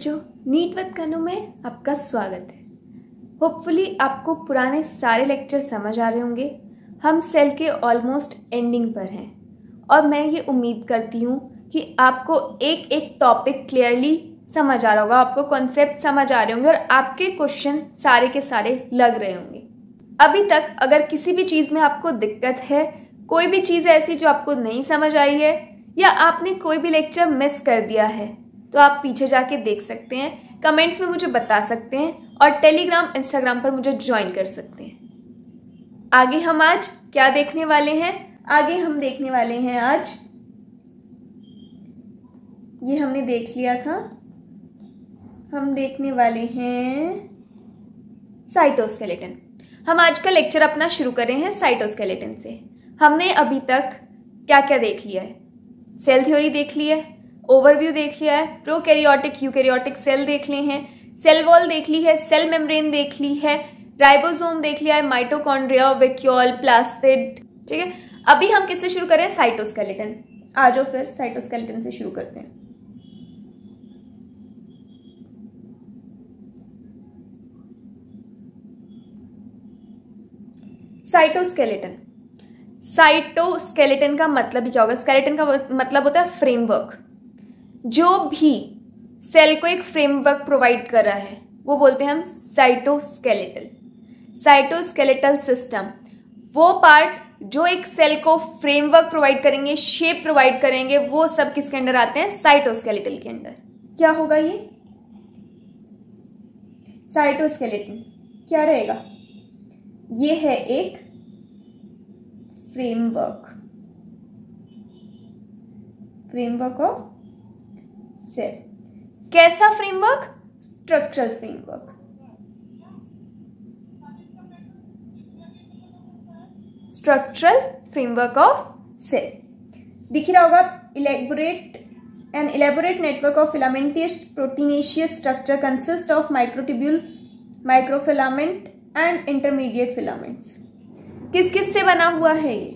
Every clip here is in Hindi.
बच्चों, नीट वत कनु में आपका स्वागत है। होपफुली आपको पुराने सारे लेक्चर समझ आ रहे होंगे। हम सेल के ऑलमोस्ट एंडिंग पर हैं। और मैं ये उम्मीद करती हूँ कि आपको एक एक टॉपिक क्लियरली समझ आ रहा होगा, आपको कॉन्सेप्ट समझ आ रहे होंगे और आपके क्वेश्चन सारे के सारे लग रहे होंगे। अभी तक अगर किसी भी चीज़ में आपको दिक्कत है, कोई भी चीज़ ऐसी जो आपको नहीं समझ आई है, या आपने कोई भी लेक्चर मिस कर दिया है तो आप पीछे जाके देख सकते हैं। कमेंट्स में मुझे बता सकते हैं और टेलीग्राम, इंस्टाग्राम पर मुझे ज्वाइन कर सकते हैं। आगे हम आज क्या देखने वाले हैं? आगे हम देखने वाले हैं आज। ये हमने देख लिया था। हम देखने वाले हैं साइटोस्केलेटन हम आज का लेक्चर अपना शुरू कर रहे हैं साइटोस्केलेटन से। हमने अभी तक क्या क्या देख लिया है? सेल थ्योरी देख ली है। ओवरव्यू देख लिया है, प्रोकैरियोटिक, यूकैरियोटिक सेल देख लिए हैं, सेल वॉल देख ली है, सेल मेम्ब्रेन देख ली है, राइबोसोम देख लिया है, माइटोकॉन्ड्रिया, वेक्यूल, प्लास्टिड, ठीक है? अभी हम किससे शुरू करें? साइटोस्केलेटन। आ जाओ फिर, साइटोस्केलेटन से शुरू करते हैं। साइटोस्केलेटन। साइटोस्केलेटन का मतलब क्या होगा? स्केलेटन का मतलब होता है फ्रेमवर्क। जो भी सेल को एक फ्रेमवर्क प्रोवाइड कर रहा है, वो बोलते हैं हम साइटोस्केलेटल साइटोस्केलेटल सिस्टम वो पार्ट जो एक सेल को फ्रेमवर्क प्रोवाइड करेंगे शेप प्रोवाइड करेंगे, वो सब किसके अंडर आते हैं? साइटोस्केलेटल के अंडर क्या होगा ये? साइटोस्केलेटन क्या रहेगा? ये है एक फ्रेमवर्क फ्रेमवर्क ऑफ़ सेल कैसा framework structural framework structural framework of cell दिख रहा होगा elaborate an elaborate network of filamentous proteinaceous structure consist of microtubule microfilament and intermediate filaments किस किस से बना हुआ है ये?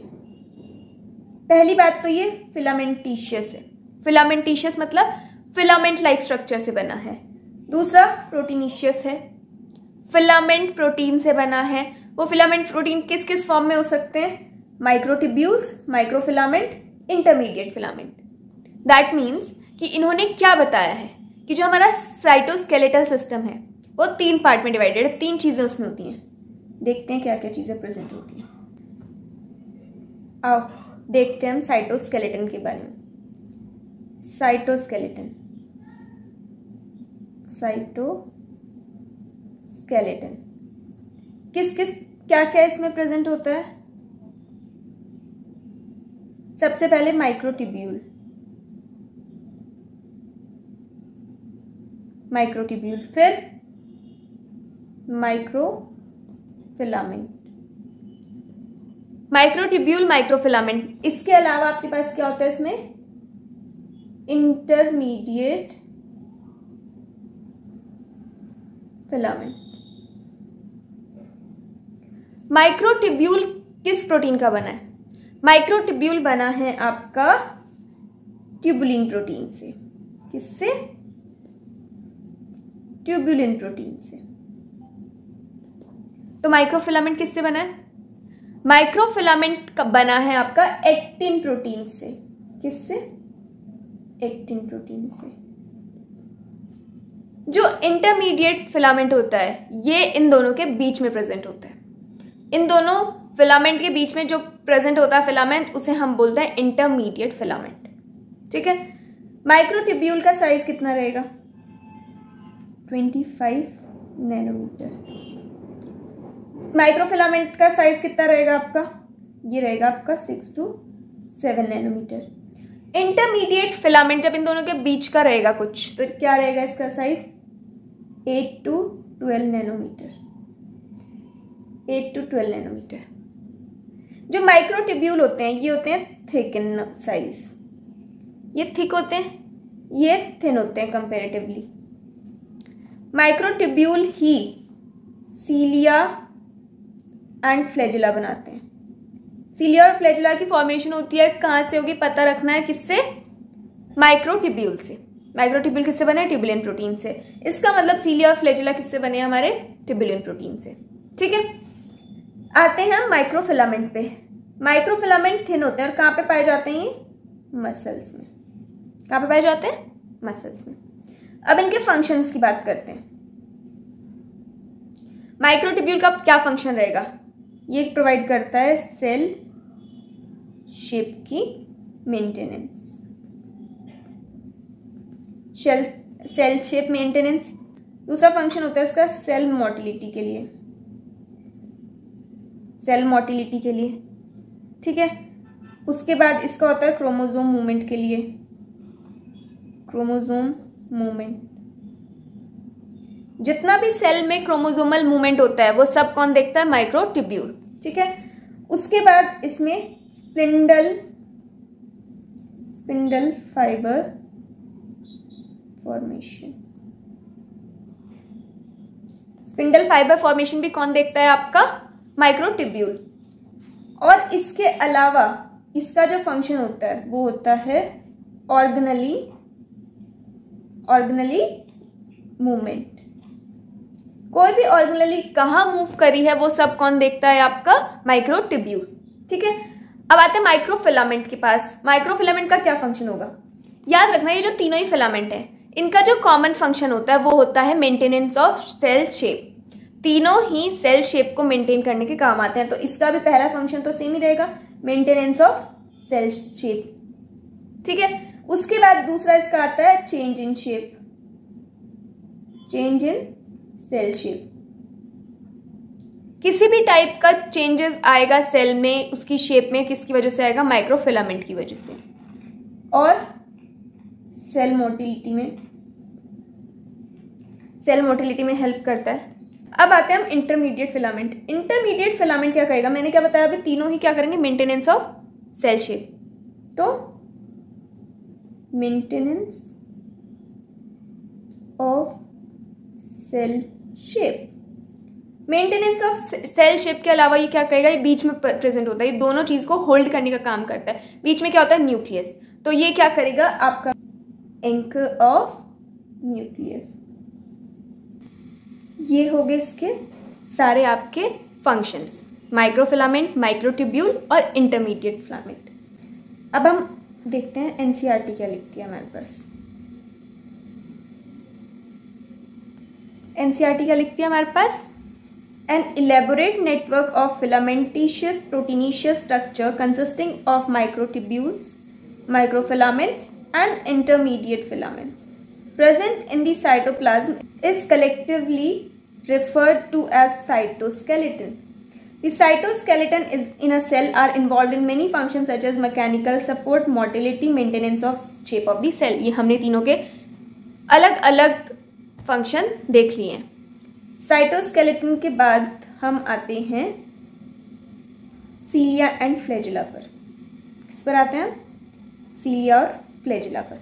पहली बात तो ये फिलामेंटिशियस है। फिलामेंटिशियस मतलब फिलामेंट लाइक स्ट्रक्चर से बना है। दूसरा प्रोटीनिशियस है। फिलामेंट प्रोटीन से बना है। वो फिलामेंट प्रोटीन किस किस फॉर्म में हो सकते हैं? Microtubules, microfilament intermediate filament. That means कि इन्होंने क्या बताया है? कि जो हमारा साइटोस्केलेटल सिस्टम है, वो तीन पार्ट में डिवाइडेड है, तीन चीज़ें उसमें होती हैं। देखते हैं क्या क्या चीज़ें प्रेजेंट होती हैं। आओ, देखते हैं हम साइटोस्केलेटन के बारे में। साइटोस्केलेटन साइटोस्केलेटन किस किस, क्या क्या इसमें प्रेजेंट होता है? सबसे पहले माइक्रोटिब्यूल। माइक्रोटिब्यूल, फिर माइक्रो फिलामेंट माइक्रोटिब्यूल, माइक्रोफिलामेंट, इसके अलावा आपके पास क्या होता है इसमें? Intermediate filament. माइक्रोटिब्यूल किस प्रोटीन का बना है? माइक्रोटिब्यूल बना है आपका ट्यूबुलिन प्रोटीन से। किससे? ट्यूबुलिन प्रोटीन से। तो माइक्रोफिलामेंट किससे बना है? माइक्रोफिलामेंट बना है आपका एक्टिन प्रोटीन से। किससे? एक्टिन प्रोटीन से। जो इंटरमीडिएट फिलामेंट होता है, ये इन दोनों के बीच में प्रेजेंट होता है। इन दोनों फिलामेंट के बीच में जो प्रेजेंट होता है फिलामेंट उसे हम बोलते हैं इंटरमीडिएट फिलामेंट ठीक है? माइक्रोटिब्यूल का साइज़ कितना रहेगा? 25 नैनोमीटर माइक्रोफिलामेंट का साइज़ कितना रहेगा आपका? ये रहेगा आपका six two seven nanometer intermediate filament जब इन दोनों के बीच का रहेगा कुछ तो क्या रहेगा इसका size eight to twelve nanometer eight to twelve nanometer जो माइक्रोटिब्यूल होते हैं, ये होते हैं थिक इन साइज़ ये थिक होते हैं, ये थिन होते हैं कंपेरेटिवली माइक्रोटिब्यूल ही सीलिया एंड फ्लैजिला बनाते हैं. सीलिया और फ्लैजिला की फॉर्मेशन होती है, कहाँ से होगी पता रखना है, किससे? माइक्रोटिब्यूल से. माइक्रोट्यूब्यूल किससे बने? ट्यूबुलिन प्रोटीन से। इसका मतलब सीलिया और फ्लेजिला किससे बने हमारे? ट्यूबुलिन प्रोटीन से। ठीक है? आते हैं हम माइक्रोफिलामेंट पे। माइक्रोफिलामेंट थिन होते हैं और कहाँ पे पाए जाते हैं मसल्स में। कहाँ पे पाए जाते हैं? मसल्स में। अब इनके फ़ंक्शंस की बात करते हैं। माइक्रोट्यूब्यूल का क्या फ़ंक्शन रहेगा? ये प्रोवाइड करता है सेल शेप की maintenance cell cell shape maintenance दूसरा फ़ंक्शन होता है इसका सेल मोटिलिटी के लिए। सेल मोटिलिटी के लिए। ठीक है? उसके बाद इसका होता है क्रोमोजोम मूवमेंट के लिए। क्रोमोजोम मूवमेंट जितना भी सेल में क्रोमोजोमल मूवमेंट होता है, वो सब कौन देखता है? माइक्रोट्यूब्यूल ठीक है? उसके बाद इसमें spindle spindle fiber formation spindle fiber formation भी कौन देखता है आपका? माइक्रोट्यूब्यूल और इसके अलावा, इसका जो फ़ंक्शन होता है, वो होता है ऑर्गनली ऑर्गनली मूवमेंट कोई भी ऑर्गनली कहा मूव करी है, वो सब कौन देखता है आपका? माइक्रोट्यूब्यूल ठीक है? अब आते हैं माइक्रोफिलामेंट के पास. माइक्रोफिलामेंट का क्या फ़ंक्शन होगा? याद रखना, ये जो तीनों ही फिलामेंट है इनका जो कॉमन फ़ंक्शन होता है, वो होता है मेंटेनेंस ऑफ़ सेल शेप तीनों ही सेल शेप को मेंटेन करने के काम आते हैं। तो इसका भी पहला फ़ंक्शन तो सेम ही रहेगा मेंटेनेंस ऑफ़ सेल शेप ठीक है? उसके बाद दूसरा इसका आता है change in shape change in cell shape किसी भी टाइप का चेंजेस आएगा सेल में, उसकी शेप में, किसकी वजह से आएगा? माइक्रोफिलामेंट की वजह से। और सेल मोटिलिटी में। सेल मोटिलिटी में हेल्प करता है। अब आते हैं हम इंटरमीडिएट फिलामेंट इंटरमीडिएट फिलामेंट क्या कहेगा? मैंने क्या बताया? अभी तीनों ही क्या करेंगे? मेंटेनेंस ऑफ़ सेल शेप तो maintenance of cell shape maintenance of cell shape के अलावा ये क्या कहेगा? ये बीच में प्रेजेंट होता है। ये दोनों चीज़ को होल्ड करने का काम करता है। बीच में क्या होता है? न्यूक्लियस तो ये क्या करेगा? आपका एंकर ऑफ़ न्यूक्लियस ये हो गए इसके सारे आपके फ़ंक्शन माइक्रोफिलाेंट माइक्रोट्यूब्यूल और इंटरमीडिएट फिलामेंट अब हम देखते हैं एनसीईआरटी क्या लिखती है हमारे पास। एनसीईआरटी क्या लिखती है हमारे पास? An elaborate network of filamentous proteinaceous structure consisting of microtubules microfilaments and intermediate filaments present in cytoplasm is collectively referred to as cytoskeleton. The cytoskeleton is in a cell are involved in many functions such as mechanical support, motility, maintenance of shape of the cell. ये हमने तीनों के अलग अलग फ़ंक्शन देख लिए हैं साइटोस्केलेटन के बाद हम आते हैं सीलिया एंड फ्लेजिला पर किस पर आते हैं सीलिया और फ्लेजिला पर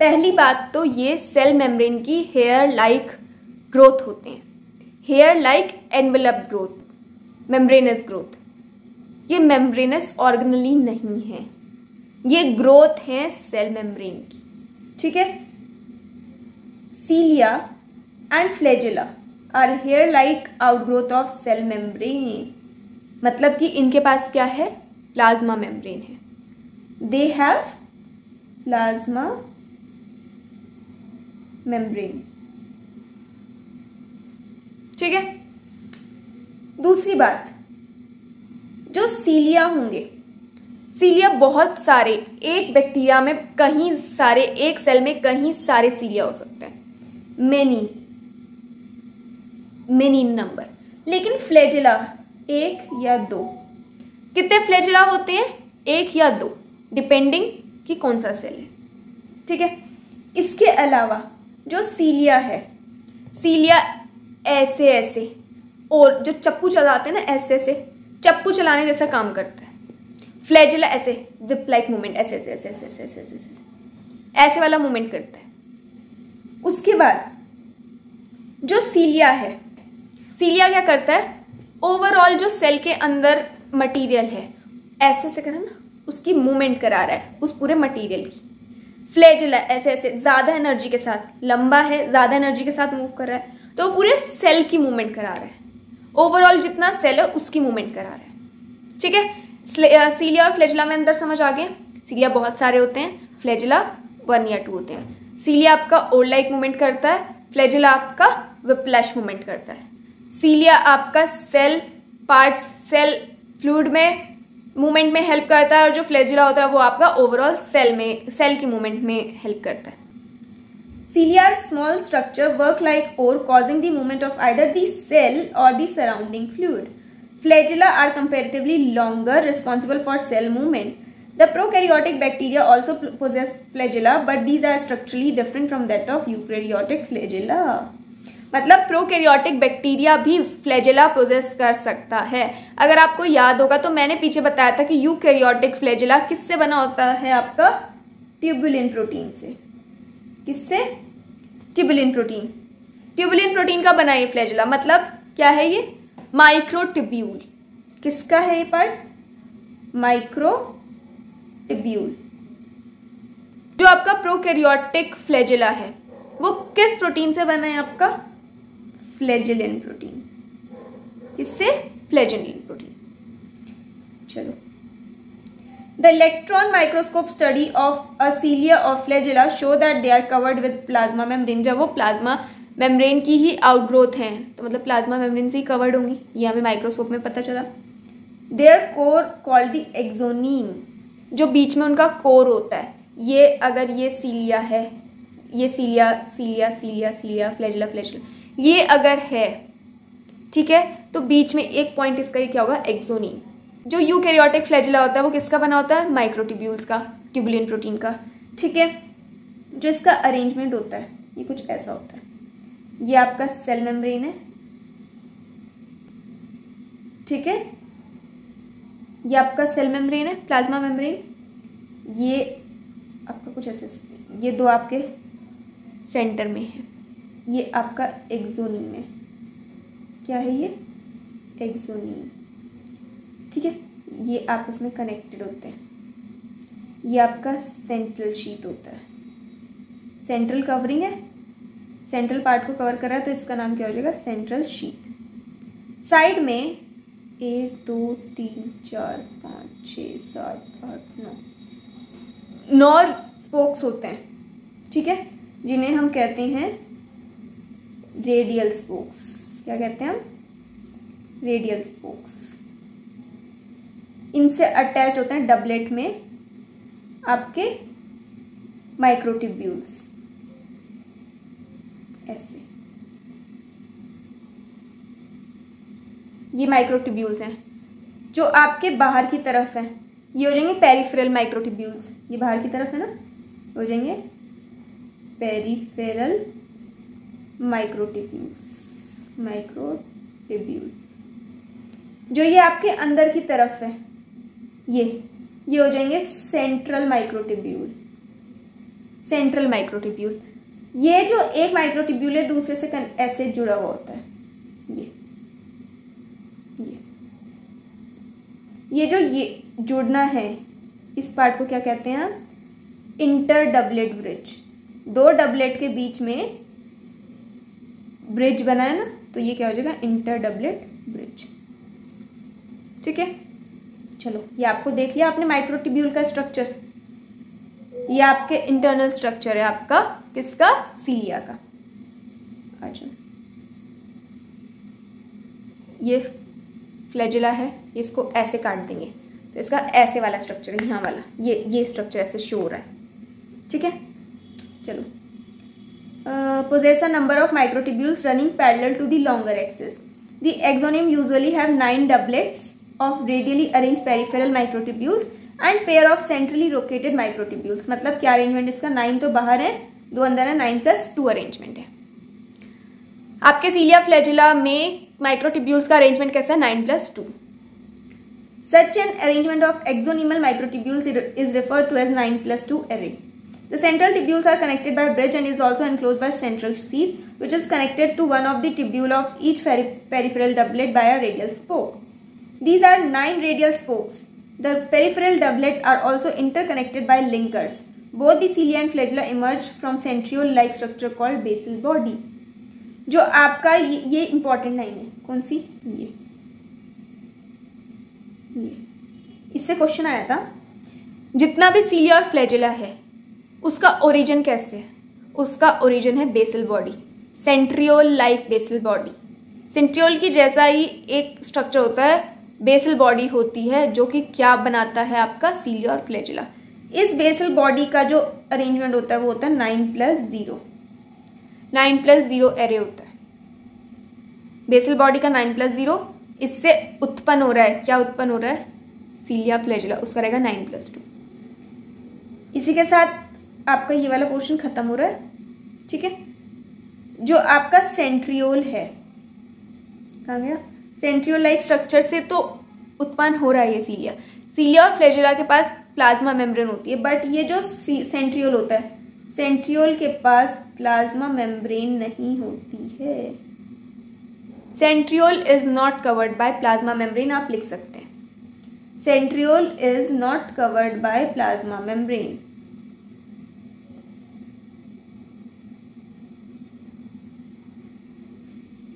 पहली बात तो ये सेल मेम्ब्रेन की हेयर लाइक ग्रोथ होते हैं। Hair like envelope growth membranous growth ये मेम्ब्रेनस ऑर्गनली नहीं है। ये ग्रोथ है सेल मेम्ब्रेन की। ठीक है? Cilia and flagella are hair like outgrowth of cell membrane मतलब कि इनके पास क्या है? प्लाज्मा मेम्ब्रेन है। दे हैव प्लाज्मा मेम्ब्रेन ठीक है? दूसरी बात, जो सीलिया होंगे, सीलिया बहुत सारे एक बैक्टीरिया में कहीं सारे, एक सेल में कहीं सारे सीलिया हो सकते हैं। मेनी मेनी नंबर लेकिन फ्लेजिला एक या दो। कितने फ्लेजिला होते हैं? एक या दो डिपेंडिंग कि कौन सा सेल है। ठीक है? इसके अलावा, जो सीलिया है, सीलिया ऐसे ऐसे। और जो चप्पू चलाते हैं ना, ऐसे ऐसे, चप्पू चलाने जैसा काम करता है। फ्लैजिला ऐसे विप लाइक मूवमेंट ऐसे ऐसे ऐसे ऐसे ऐसे ऐसे ऐसे ऐसे। ऐसे वाला मूवमेंट करता है। उसके बाद, जो सीलिया है, सीलिया क्या करता है? ओवरऑल जो सेल के अंदर मटेरियल है, ऐसे से करें ना, उसकी मूवमेंट करा रहा है, उस पूरे मटेरियल की। फ्लैजिला ऐसे ऐसे, ज़्यादा एनर्जी के साथ, लंबा है, ज़्यादा एनर्जी के साथ मूव कर रहा है। तो पूरे सेल की मूवमेंट करा रहा है। ओवरऑल जितना सेल है, उसकी मूवमेंट करा रहा है। ठीक है? सीलिया और फ्लेजिला में अंदर समझ आ गए? सीलिया बहुत सारे होते हैं फ्लेजिला वन या टू होते हैं। सीलिया आपका ओल्ड लाइक मूवमेंट करता है फ्लेजिला आपका विप्लैश मूवमेंट करता है। सीलिया आपका सेल पार्ट्स सेल फ्लूड में मूवमेंट में हेल्प करता है और जो फ्लेजिला होता है, वो आपका ओवरऑल सेल में सेल की मूवमेंट में हेल्प करता है। Cilia are small structure work like oar causing the movement of either the cell or the surrounding fluid. Flagella are comparatively longer responsible for cell movement. The prokaryotic bacteria also possess flagella but these are structurally different from that of eukaryotic flagella. मतलब प्रोकैरियोटिक बैक्टीरिया भी फ्लैजेला प्रोसेस कर सकता है अगर आपको याद होगा तो मैंने पीछे बताया था कि यूकैरियोटिक फ्लैजेला किससे बना होता है आपका ट्यूबुलिन प्रोटीन से किससे? ट्यूबुलिन प्रोटीन ट्यूबुलिन प्रोटीन का बना ये फ्लैजेला मतलब क्या है ये? माइक्रोटिब्यूल किसका है ये पार्ट माइक्रो टिब्यूल जो आपका प्रोकैरियोटिक फ्लैजेला है, वो किस प्रोटीन से बना है आपका? फ्लेजिलिन प्रोटीन किससे? फ्लेजिलिन प्रोटीन चलो। The electron microscope study of cilia और flagella show that they are covered with plasma membrane जब वो प्लाज्मा मेम्ब्रेन की ही आउटग्रोथ है तो मतलब प्लाज्मा मेम्ब्रेन से ही कवर्ड होंगी। ये हमें माइक्रोस्कोप में पता चला। Their core called the axoneme जो बीच में उनका कोर होता है। ये अगर ये सीलिया है, ये सीलिया सीलिया सीलिया सीलिया फ्लेजिला फ्लेजिला ये अगर है, ठीक है तो बीच में एक पॉइंट इसका ये क्या होगा? एक्सोनी जो यू कैरियोटिक फ्लैजिला होता है, वो किसका बना होता है? माइक्रोट्यूब्यूल्स का ट्यूबुलिन प्रोटीन का। ठीक है? जो इसका अरेंजमेंट होता है, ये कुछ ऐसा होता है। ये आपका सेल मेम्ब्रेन है। ठीक है? ये आपका सेल मेम्ब्रेन है प्लाज्मा मेम्ब्रेन ये आपका कुछ ऐसे, ये दो आपके सेंटर में है। ये आपका एक्सोनीम है क्या है ये? एक्सोनीम ठीक है? ये आपस में कनेक्टेड होते हैं। ये आपका सेंट्रल शीत होता है। सेंट्रल कवरिंग है। सेंट्रल पार्ट को कवर कर रहा है तो इसका नाम क्या हो जाएगा? सेंट्रल शीत साइड में एक, दो, तीन, चार, पाँच छ सात, आठ, नौ नौ स्पोक्स होते हैं। ठीक है? जिन्हें हम कहते हैं रेडियल स्पोक्स क्या कहते हैं हम? रेडियल स्पोक्स इनसे अटैच होते हैं डबलेट में आपके माइक्रोटिब्यूल्स ऐसे। ये माइक्रोट्यूब्यूल्स हैं, जो आपके बाहर की तरफ़ हैं। ये हो जाएँगे पेरिफेरल माइक्रोटिब्यूल्स ये बाहर की तरफ़ है ना? हो जाएँगे पेरिफेरल माइक्रोटिब्यूल्स माइक्रोटिब्यूल्स जो ये आपके अंदर की तरफ़ है। ये ये हो जाएँगे सेंट्रल माइक्रोटिब्यूल सेंट्रल माइक्रोटिब्यूल ये जो एक माइक्रोटिब्यूल है, दूसरे से ऐसे जुड़ा हुआ होता है. ये ये. ये जो ये जुड़ना है, इस पार्ट को क्या कहते हैं इंटर डबलेट ब्रिज दो डबलेट के बीच में ब्रिज बना है ना तो ये क्या हो जाएगा? इंटर डबलेट ब्रिज ठीक है? चलो, ये आपको देख लिया आपने माइक्रोटिब्यूल का स्ट्रक्चर ये आपके इंटरनल स्ट्रक्चर है आपका, किसका? सीलिया का। अच्छा ये फ्लैजिला है, इसको ऐसे काट देंगे। तो इसका ऐसे वाला स्ट्रक्चर है, यहाँ वाला। ये ये स्ट्रक्चर ऐसे शो हो रहा है। ठीक है? चलो। a number of microtubules running parallel to the longer axis. The axoneme usually have nine doublets. Of radially arranged peripheral microtubules and pair of centrally located microtubules मतलब क्या अरेंजमेंट इसका? नाइन तो बाहर है, दो अंदर है नाइन प्लस टू अरेंजमेंट है। आपके सीलिया फ्लेजिला में माइक्रोटिब्यूल्स का अरेंजमेंट कैसा है? Nine plus two such an arrangement of axonemal microtubules is refer to as nine plus two array the central tubules are connected by bridge and is also enclose by central sheet which is connected to one of the tubule of each peripheral doublet by a radial spoke These are nine radial spokes. The peripheral doublets are also interconnected by linkers. The cilia and flagella emerge from centriole like structure called basal body जो आपका ये, ये इंपॉर्टेंट लाइन है। कौन सी? ये। ये। इससे क्वेश्चन आया था। जितना भी सीलिया और फ्लैजुला है उसका ओरिजिन कैसे है? उसका ओरिजिन है basal body centriole like basal body centriole की जैसा ही एक स्ट्रक्चर होता है बेसल बॉडी होती है जो कि क्या बनाता है आपका सीलिया और फ्लैजुला इस बेसल बॉडी का जो अरेंजमेंट होता है वो होता है nine plus zero. Nine plus zero array होता है। बेसल बॉडी का नाइन प्लस ज़ीरो, इससे उत्पन्न हो रहा है। क्या उत्पन्न हो रहा है? सीलिया फ्लैजुला उसका रहेगा नाइन प्लस टू। इसी के साथ आपका ये वाला पोर्शन खत्म हो रहा है। ठीक है? जो आपका सेंट्रियोल है। कहा गया। सेंट्रियोल लाइक स्ट्रक्चर से तो उत्पन्न हो रहा है ये सीलिया सीलिया और फ्लेजुला के पास प्लाज्मा मेम्ब्रेन होती है बट ये जो सेंट्रियोल होता है सेंट्रियोल के पास प्लाज्मा मेम्ब्रेन नहीं होती है. Centriole is not covered by plasma membrane आप लिख सकते हैं. Centriole is not covered by plasma membrane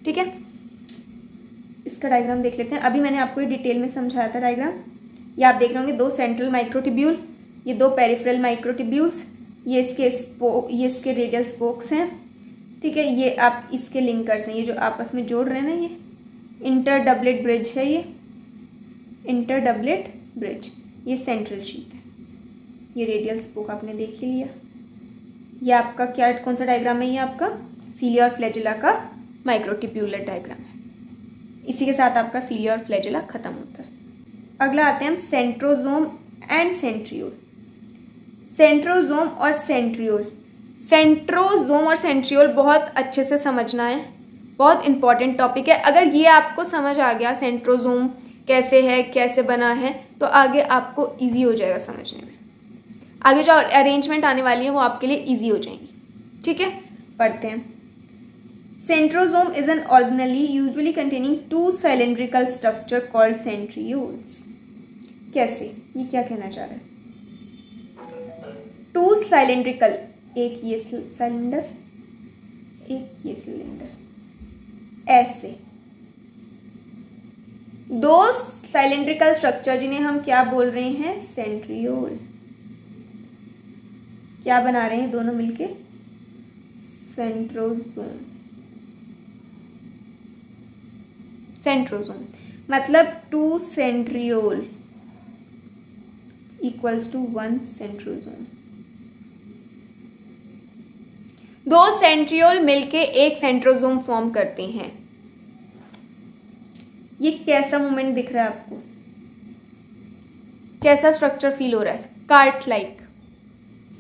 ठीक है? इसका डायग्राम देख लेते हैं। अभी मैंने आपको ये डिटेल में समझाया था डायग्राम ये आप देख रहे होंगे दो सेंट्रल माइक्रोटिब्यूल ये दो पेरिफेरल माइक्रोटिब्यूल्स ये इसके स्पोक ये इसके रेडियल स्पोक्स हैं। ठीक है, ये आप इसके लिंकर्स हैं। ये जो आपस में जोड़ रहे हैं ना ये इंटर डबलेट ब्रिज है ये। इंटर डबलेट ब्रिज ये सेंट्रल शीट है। ये रेडियल स्पोक आपने देख ही लिया। ये आपका क्या, कौन सा डायग्राम है ये आपका? सीलिया और फ्लैजुला का माइक्रोटिप्यूलर डायग्राम है। इसी के साथ आपका सीलिया और फ्लैजुला खत्म होता है। अगला आते हैं हम सेंट्रोजोम एंड सेंट्रियोल। सेंट्रोजोम और सेंट्रियोल। सेंट्रोजोम और सेंट्रियोल बहुत अच्छे से समझना है। बहुत इंपॉर्टेंट टॉपिक है। अगर ये आपको समझ आ गया सेंट्रोजोम कैसे है, कैसे बना है तो आगे आपको इजी हो जाएगा समझने में। आगे जो अरेंजमेंट आने वाली है, वो आपके लिए इजी हो जाएँगी। ठीक है? पढ़ते हैं। Centrosome is an organelle usually containing two cylindrical structure called centrioles. कैसे? ये क्या कहना चाह रहा टू साइलेंड्रिकल एक ये सिलेंडर एक ये सिलेंडर ऐसे। दो साइलेंड्रिकल स्ट्रक्चर जिन्हें हम क्या बोल रहे हैं? सेंट्रियोल क्या बना रहे हैं दोनों मिलके? सेंट्रोजोम सेंट्रोजोम मतलब two centriole equals to one centrosome दो सेंट्रियोल मिलके एक सेंट्रोजोम फॉर्म करते हैं। ये कैसा मूवमेंट दिख रहा है आपको? कैसा स्ट्रक्चर फील हो रहा है? कार्ट लाइक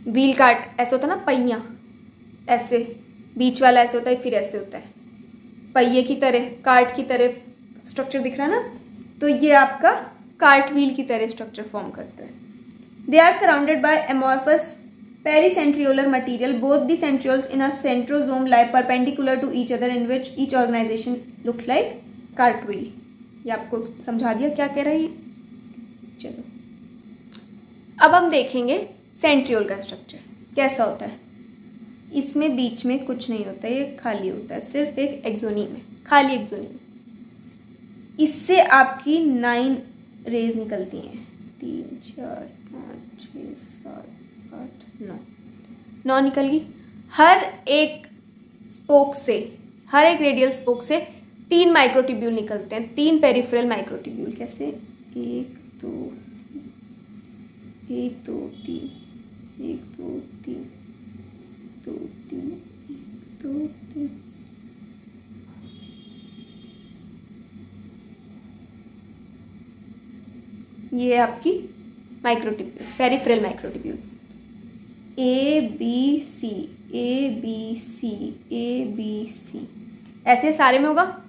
व्हील कार्ट ऐसे होता है ना, पहिया। ऐसे, बीच वाला ऐसे होता है, फिर ऐसे होता है। पहिए की तरह कार्ट की तरह स्ट्रक्चर दिख रहा है ना? तो ये आपका कार्ट व्हील की तरह स्ट्रक्चर फॉर्म करता है। They are surrounded by amorphous material both the centrioles in a centrosome lie perpendicular to each other in which each organization look like cart wheel ये आपको समझा दिया क्या कह रहा है चलो। अब हम देखेंगे सेंट्रियोल का स्ट्रक्चर कैसा होता है? इसमें बीच में कुछ नहीं होता, ये खाली होता है, सिर्फ़ एक एक्जोनी में खाली एक्जोनी में इससे आपकी नाइन रेज निकलती हैं। तीन, चार, पाँच छ सात, आठ, नौ। नौ निकल गई। हर एक स्पोक से, हर एक रेडियल स्पोक से तीन माइक्रोटिब्यूल निकलते हैं। तीन पेरिफेरल माइक्रोटिब्यूल कैसे? एक, दो एक, दो, तीन। एक, दो, तीन। दो तीन। दो, तीन। ये है आपकी microtubule peripheral microtubule A B C A B C A B C ऐसे सारे में होगा?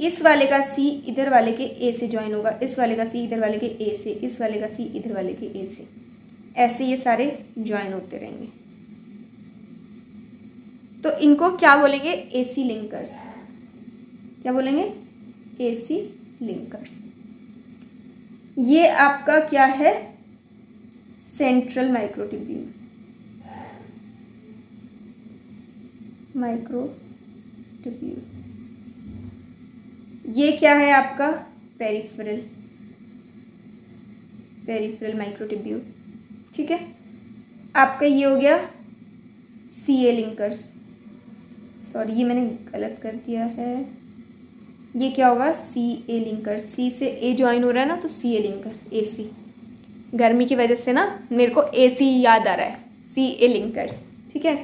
इस वाले का सी इधर वाले के ए से ज्वाइन होगा, इस वाले का सी इधर वाले के ए से, इस वाले का सी इधर वाले के ए से। ऐसे ये सारे ज्वाइन होते रहेंगे। तो इनको क्या बोलेंगे? एसी लिंकर्स क्या बोलेंगे? एसी लिंकर्स ये आपका क्या है? सेंट्रल माइक्रोटिब्यूल माइक्रोटिब्यूल ये क्या है आपका? पेरिफेरल पेरिफेरल माइक्रोटिब्यूल ठीक है? आपका ये हो गया सी ए लिंकर्स सॉरी ये मैंने गलत कर दिया है। ये क्या होगा? सी ए लिंकर सी से ए ज्वाइन हो रहा है ना तो सी ए लिंकर ए सी गर्मी की वजह से ना, मेरे को ए सी याद आ रहा है. सी ए लिंकर्स ठीक है?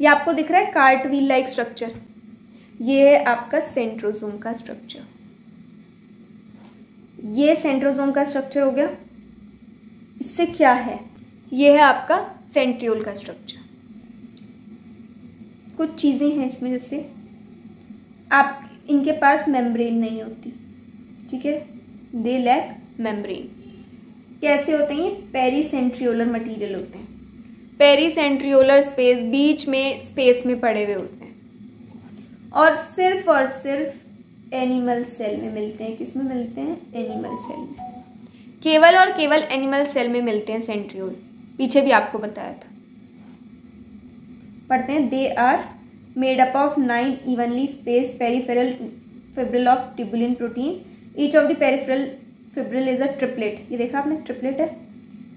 ये आपको दिख रहा है कार्ट व्हील लाइक स्ट्रक्चर ये है आपका सेंट्रोजोम का स्ट्रक्चर ये सेंट्रोजोम का स्ट्रक्चर हो गया. इससे क्या है? ये है आपका सेंट्रियोल का स्ट्रक्चर कुछ चीज़ें हैं इसमें जैसे आप इनके पास मेम्ब्रेन नहीं होती ठीक है? दे लैक मेम्ब्रेन कैसे होते हैं ये पेरीसेंट्रियोलर मटेरियल होते हैं. पेरीसेंट्रियोलर स्पेस बीच में स्पेस में पड़े हुए होते हैं. और सिर्फ़ और सिर्फ़ एनिमल सेल में मिलते हैं. किसमें मिलते हैं? एनिमल सेल में. केवल और केवल एनिमल सेल में मिलते हैं सेंट्रियोल पीछे भी आपको बताया था. पढ़ते हैं they are made up of nine evenly space peripheral fibril of tubulin protein each of the peripheral fibril is a triplet ये देखा आपने? ट्रिपलेट है?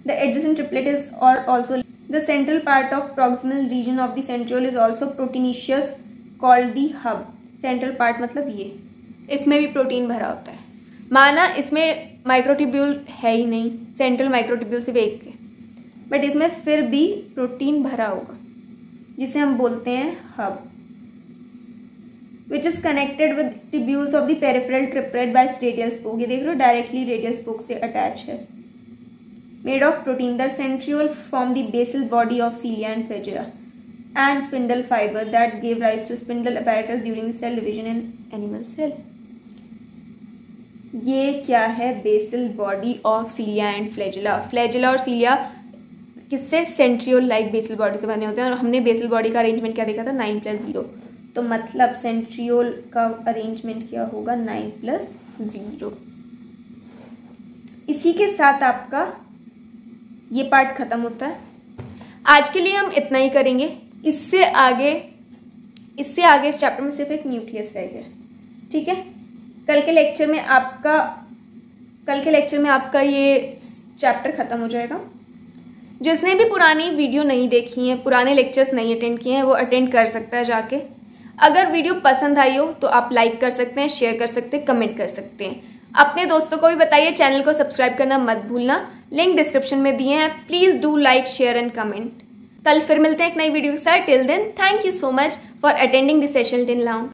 द एडजस्टेंट ट्रिपलेट इज़ और also the central part of proximal region of the centriole is also proteinaceous called the hub central part मतलब ये। इसमें भी प्रोटीन भरा होता है। माना इसमें माइक्रोट्यूब्यूल है ही नहीं सेंट्रल माइक्रोट्यूब्यूल सिर्फ़ एक के बट इसमें फिर भी प्रोटीन भरा होगा। जिसे हम बोलते हैं hub which is connected with tubules of the peripheral triplet by radial spoke ये देख लो डायरेक्टली रेडियल स्पोक से अटैच है। Made of protein the centriole form the basal body of cilia and flagella and spindle fiber that gave rise to spindle apparatus during cell division in animal cell. ये क्या है? Basal body of cilia and flagella flagella और सीलिया किससे? सेंट्रियोल लाइक बेसल बॉडी से बने होते हैं। और हमने बेसल बॉडी का अरेंजमेंट क्या देखा था? नाइन प्लस ज़ीरो तो मतलब सेंट्रियोल का अरेंजमेंट क्या होगा? नाइन प्लस ज़ीरो इसी के साथ आपका ये पार्ट खत्म होता है। आज के लिए हम इतना ही करेंगे। इससे आगे इससे आगे इस चैप्टर में सिर्फ़ एक न्यूक्लियस रह गया। ठीक है? कल के लेक्चर में आपका, कल के लेक्चर में आपका ये चैप्टर ख़त्म हो जाएगा। जिसने भी पुरानी वीडियो नहीं देखी है, पुराने लेक्चर्स नहीं अटेंड किए हैं, वो अटेंड कर सकता है जाके। अगर वीडियो पसंद आई हो तो आप लाइक कर सकते हैं शेयर कर सकते हैं कमेंट कर सकते हैं। अपने दोस्तों को भी बताइए चैनल को सब्सक्राइब करना मत भूलना। लिंक डिस्क्रिप्शन में दिए हैं। Please do like share and comment कल फिर मिलते हैं एक नई वीडियो के साथ। Till then thank you so much for attending this session till now